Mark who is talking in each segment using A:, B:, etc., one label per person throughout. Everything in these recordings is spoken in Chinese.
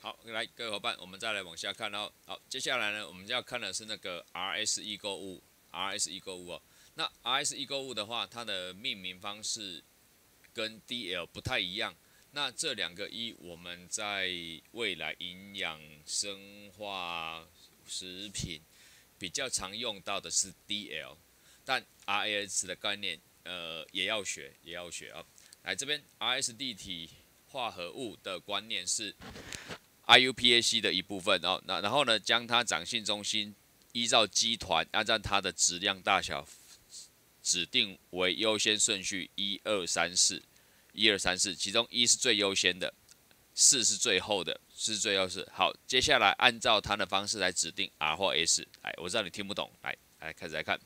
A: 好，来各位伙伴，我们再来往下看哦。好，接下来呢，我们要看的是那个 RSE 购物，RSE 购物哦。那 RSE 购物的话，它的命名方式跟 DL 不太一样。那这两个一，我们在未来营养、生化食品比较常用到的是 DL，但 RAS 的概念，呃，也要学，也要学啊。来这边，RSD 体化合物的观念是 IUPAC 的一部分哦。那然后呢，将它掌性中心依照基团，按照它的质量大小。指定为优先顺序，一二三四，一二三四，其中一是最优先的，四是最后的，是最优是好。接下来按照它的方式来指定 R 或 S。哎，我知道你听不懂，来，来开始来看。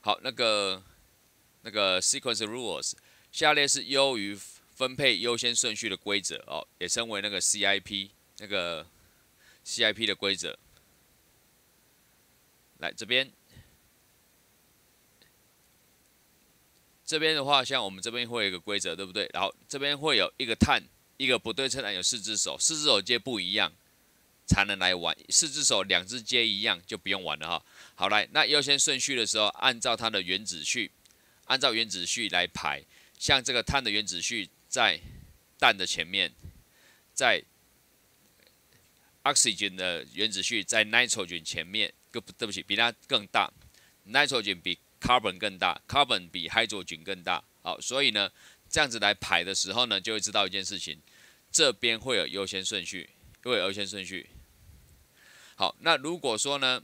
A: 好，那个那个 sequence rules，下列是优于分配优先顺序的规则哦，也称为那个 CIP，那个 CIP 的规则。来这边。这边的话，像我们这边会有一个规则，对不对？然后这边会有一个碳，一个不对称的有四只手，四只手接不一样才能来玩，四只手两只接一样就不用玩了哈。好来，那优先顺序的时候，按照它的原子序，按照原子序来排。像这个碳的原子序在氮的前面，在 oxygen 的原子序在 nitrogen 前面，个对不起，比它更大，nitrogen 比。carbon 更大，carbon 比 hydrogen 更大，好，所以呢，这样子来排的时候呢，就会知道一件事情，这边会有优先顺序，会有优先顺序。好，那如果说呢，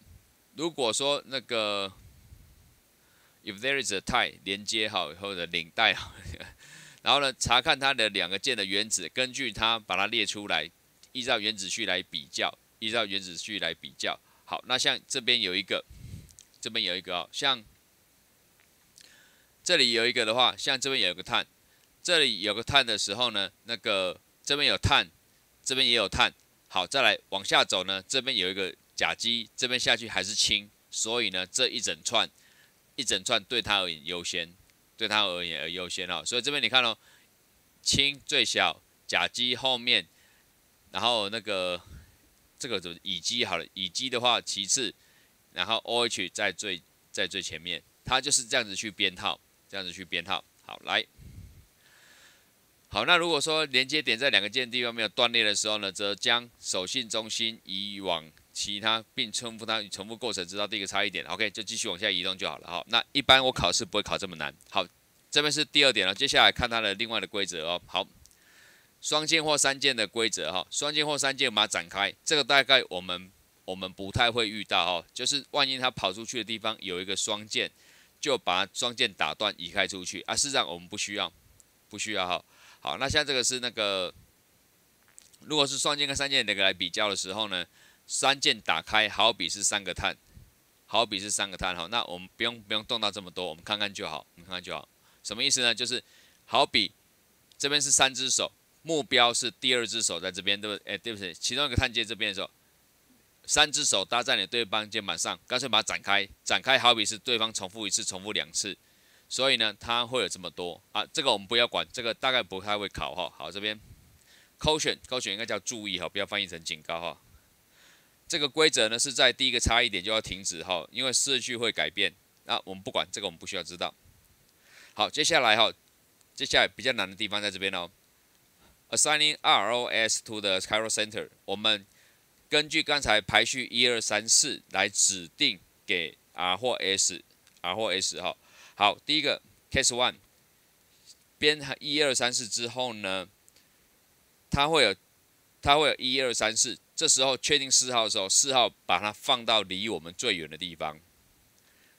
A: 如果说那个 if there is a tie 连接好或者领带好，然后呢，查看它的两个键的原子，根据它把它列出来，依照原子序来比较，依照原子序来比较。好，那像这边有一个，这边有一个哦，像。这里有一个的话，像这边有个碳，这里有个碳的时候呢，那个这边有碳，这边也有碳。好，再来往下走呢，这边有一个甲基，这边下去还是氢，所以呢这一整串，一整串对它而言优先，对它而言而优先哦。所以这边你看哦，氢最小，甲基后面，然后那个这个怎么乙基好了，乙基的话其次，然后 OH 在最在最前面，它就是这样子去编号。这样子去编号，好来，好，那如果说连接点在两个键地方没有断裂的时候呢，则将手性中心移往其他，并重复它重复过程，直到第一个差异点，OK，就继续往下移动就好了。好，那一般我考试不会考这么难。好，这边是第二点了，接下来看它的另外的规则哦。好，双键或三键的规则哈，双键或三键把它展开，这个大概我们我们不太会遇到哈，就是万一它跑出去的地方有一个双键。就把双键打断移开出去啊！事实上我们不需要，不需要哈。好，那像这个是那个，如果是双键跟三键那个来比较的时候呢，三键打开好比是三个碳，好比是三个碳哈。那我们不用不用动到这么多，我们看看就好，我们看看就好。什么意思呢？就是好比这边是三只手，目标是第二只手在这边，对不对？哎，对不起，其中一个碳接这边的时候。三只手搭在你对方肩膀上，干脆把它展开，展开好比是对方重复一次，重复两次，所以呢，它会有这么多啊。这个我们不要管，这个大概不太会考哈。好，这边 caution，caution 应该叫注意哈，不要翻译成警告哈。这个规则呢是在第一个差异点就要停止哈，因为顺序会改变啊。我们不管这个，我们不需要知道。好，接下来哈，接下来比较难的地方在这边哦。Assigning ROS to the chiral center，我们根据刚才排序一二三四来指定给 R 或 S，R 或 S 哈。好，第一个 Case One，编一二三四之后呢，它会有它会有一二三四，这时候确定四号的时候，四号把它放到离我们最远的地方，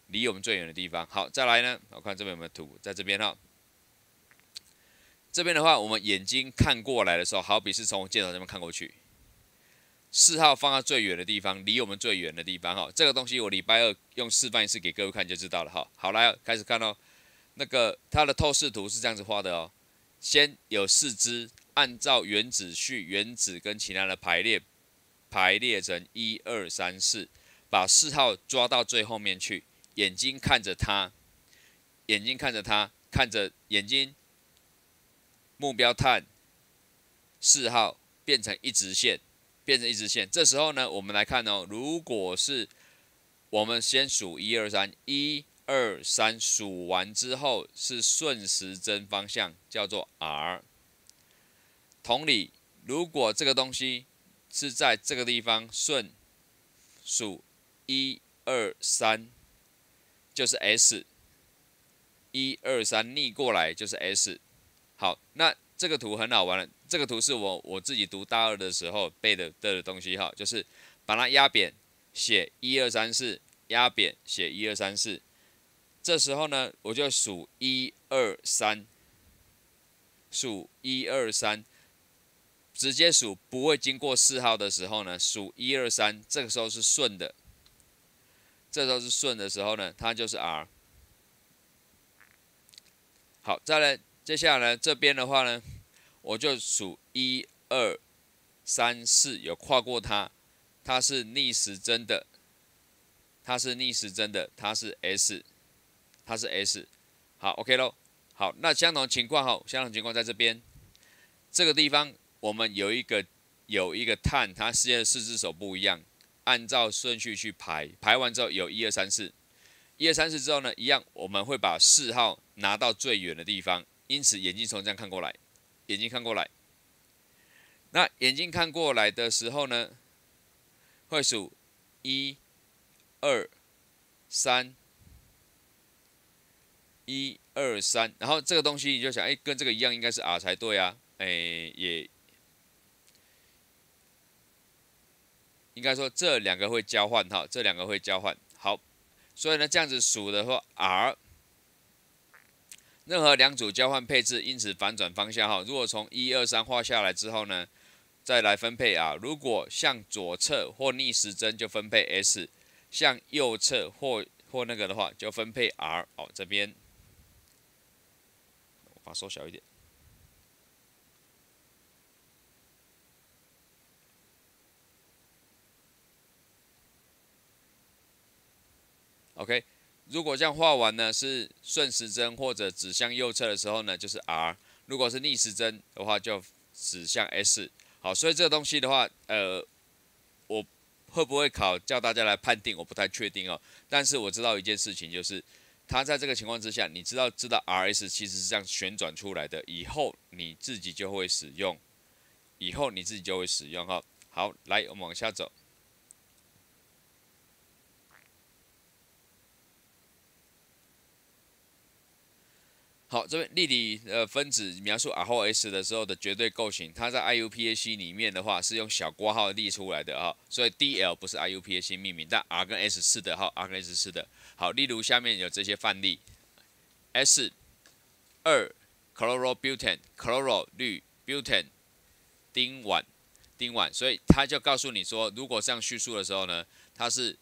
A: 离我们最远的地方。好，再来呢，我看这边有没有图，在这边哈。这边的话，我们眼睛看过来的时候，好比是从箭头这边看过去。四号放到最远的地方，离我们最远的地方哈。这个东西我礼拜二用示范一次给各位看就知道了哈。好，来开始看哦。那个它的透视图是这样子画的哦。先有四支，按照原子序、原子跟其他的排列，排列成一二三四，把四号抓到最后面去，眼睛看着它，眼睛看着它，看着眼睛，目标碳四号。变成一直线，变成一直线。这时候呢，我们来看哦，如果是我们先数一二三，一二三数完之后是顺时针方向，叫做 R。同理，如果这个东西是在这个地方顺数一二三，就是 S。一二三逆过来就是 S。好，那这个图很好玩了。这个图是我我自己读大二的时候背的的东西哈，就是把它压扁，写一二三四，压扁写一二三四。这时候呢，我就数一二三，数一二三，直接数不会经过四号的时候呢，数一二三，这个时候是顺的。这时候是顺的时候呢，它就是 R。好，再来，接下来这边的话呢，我就数一二三四，有跨过它，它是逆时针的，它是逆时针的，它是 S，它是 S。好，OK 喽。好，那相同情况哈，相同情况在这边，这个地方我们有一个有一个碳，它实验四只手不一样，按照顺序去排，排完之后有一二三四。一二三四之后呢，一样，我们会把四号拿到最远的地方，因此眼睛从这样看过来，眼睛看过来。那眼睛看过来的时候呢，会数一、二、三，一二三，然后这个东西你就想，哎，跟这个一样，应该是 R 才对啊，哎，也应该说这两个会交换哈，这两个会交换，好。所以呢，这样子数的话，R 任何两组交换配置，因此反转方向哈。如果从一二三画下来之后呢，再来分配啊。如果向左侧或逆时针就分配 S，向右侧或或那个的话就分配 R。哦，这边我把缩小一点。OK，如果这样画完呢，是顺时针或者指向右侧的时候呢，就是 R；如果是逆时针的话，就指向 S。好，所以这个东西的话，呃，我会不会考叫大家来判定，我不太确定哦。但是我知道一件事情，就是它在这个情况之下，你知道知道 RS 其实是这样旋转出来的，以后你自己就会使用，以后你自己就会使用哈。好，来，我们往下走。好，这边立体呃分子描述 R 或 S 的时候的绝对构型，它在 IUPAC 里面的话是用小括号立出来的啊，所以 DL 不是 IUPAC 命名，但 R 跟 S 是的哈，R 跟 S 是的。好，例如下面有这些范例：S 二 chlorobutane，chloro 氯，butane 丁烷，丁烷，所以它就告诉你说，如果这样叙述的时候呢，它是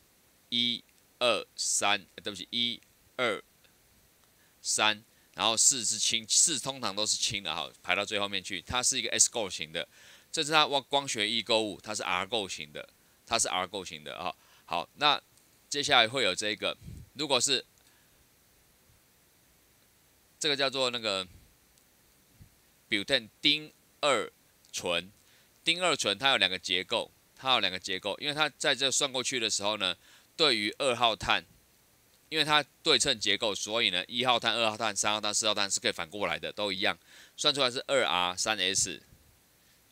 A: 一二三，对不起，一二三。然后四是氢，四通常都是氢的哈，排到最后面去。它是一个 S 构型的，这是它光光学异构物，它是 R 构型的，它是 R 构型的哈。好，那接下来会有这个，如果是这个叫做那个 butane 丁二醇，丁二醇它有两个结构，它有两个结构，因为它在这算过去的时候呢，对于二号碳。因为它对称结构，所以呢，一号碳、二号碳、三号碳、四号碳是可以反过来的，都一样，算出来是二 R 三 S，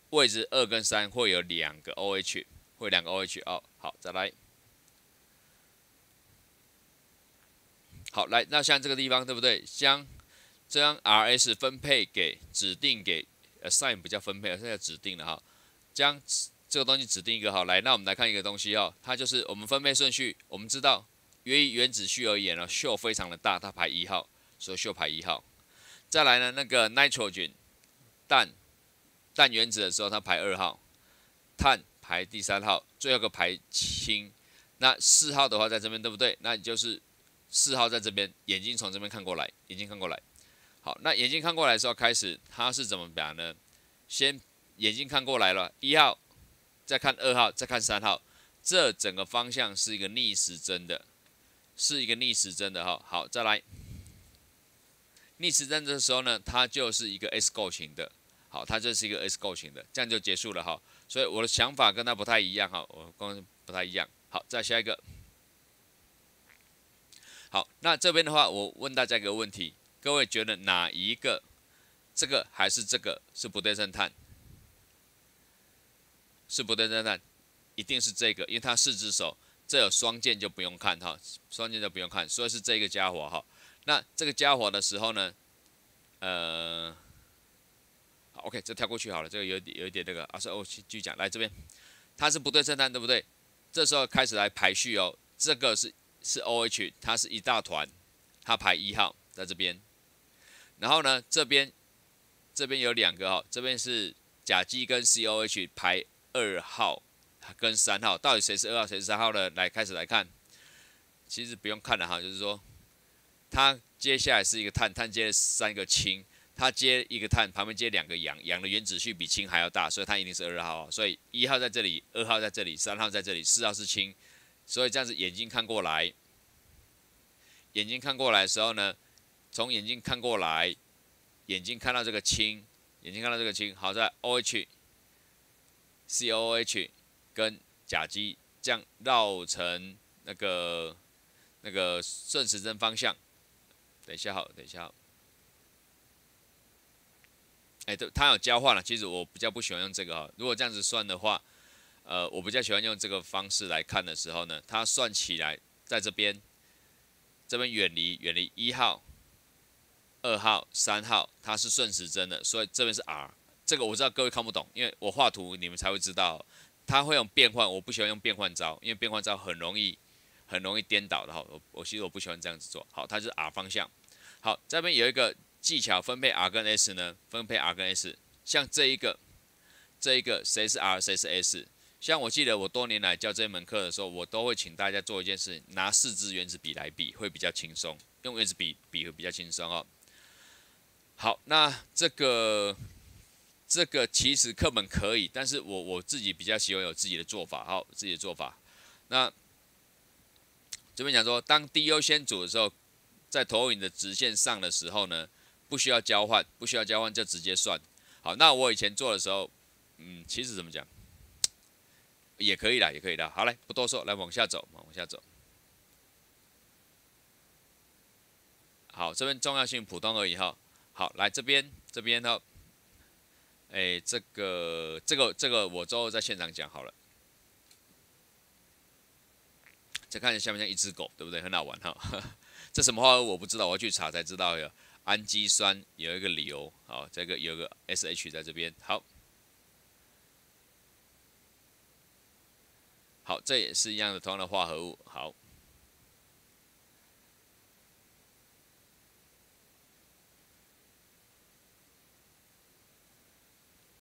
A: 位置二跟三会有两个 OH，会两个 OH 哦。好，再来，好来，那像这个地方对不对？将这张 RS 分配给指定给 assign 不叫分配，而是叫指定的哈。将这个东西指定一个好来，那我们来看一个东西哦，它就是我们分配顺序，我们知道。于原子序而言呢，溴非常的大，它排一号，所以溴排一号。再来呢，那个 nitrogen 氮氮原子的时候，它排二号，碳排第三号，最后个排氢。那四号的话在这边，对不对？那你就是四号在这边，眼睛从这边看过来，眼睛看过来。好，那眼睛看过来的时候开始，它是怎么表呢？先眼睛看过来了，一号，再看二号，再看三号，这整个方向是一个逆时针的。是一个逆时针的哈，好，再来，逆时针的时候呢，它就是一个 S 构型的，好。它就是一个 S 构型的，这样就结束了哈。所以我的想法跟它不太一样哈，我刚不太一样。好，再下一个。好，那这边的话，我问大家一个问题，各位觉得哪一个，这个还是这个是不对称碳？是不对称碳，一定是这个，因为它四只手，这有双键就不用看哈，双键就不用看，所以是这个家伙哈。那这个家伙的时候呢，呃。OK，这跳过去好了，这个有有一点那个啊，是哦，继续讲，来这边，它是不对称碳，对不对？这时候开始来排序哦，这个是是 OH，它是一大团，它排一号在这边，然后呢，这边这边有两个哈，这边是甲基跟 COH 排二号跟三号，到底谁是二号谁是三号呢？来开始来看，其实不用看了哈，就是说，它接下来是一个碳，碳接三个氢。它接一个碳，旁边接两个氧，氧的原子序比氢还要大，所以它一定是二号。所以一号在这里，二号在这里，三号在这里，四号是氢。所以这样子眼睛看过来，眼睛看过来的时候呢，从眼睛看过来，眼睛看到这个氢，眼睛看到这个氢，好在 OH、COOH 跟甲基这样绕成那个那个顺时针方向。等一下好，等一下好。哎，对，它有交换了。其实我比较不喜欢用这个哈。如果这样子算的话，呃，我比较喜欢用这个方式来看的时候呢，它算起来在这边，这边远离远离一号、二号、三号，它是顺时针的，所以这边是 R。这个我知道各位看不懂，因为我画图你们才会知道，它会用变换，我不喜欢用变换招，因为变换招很容易很容易颠倒的哈。我我其实我不喜欢这样子做。好，它是 R 方向。好，这边有一个。技巧分配 R 跟 S 呢？分配 R 跟 S，像这一个，这一个谁是 R 谁是 S？像我记得我多年来教这门课的时候，我都会请大家做一件事，拿四支原子笔来比，会比较轻松。用原子笔比会比较轻松哦。好，那这个这个其实课本可以，但是我我自己比较喜欢有自己的做法，好，自己的做法。那这边讲说，当低优先组的时候，在投影的直线上的时候呢？不需要交换，不需要交换就直接算。好，那我以前做的时候，嗯，其实怎么讲，也可以啦，也可以的。好嘞，不多说，来往下走，往下走。好，这边重要性普通而已哈。好，来这边，这边呢，哎，这个，这个，这个，我之后在现场讲好了。这看着像不像一只狗，对不对？很好玩哈。这什么化合物我不知道，我要去查才知道哟。氨基酸有一个硫，好，这个有个 S H 在这边，好，好，这也是一样的同样的化合物，好。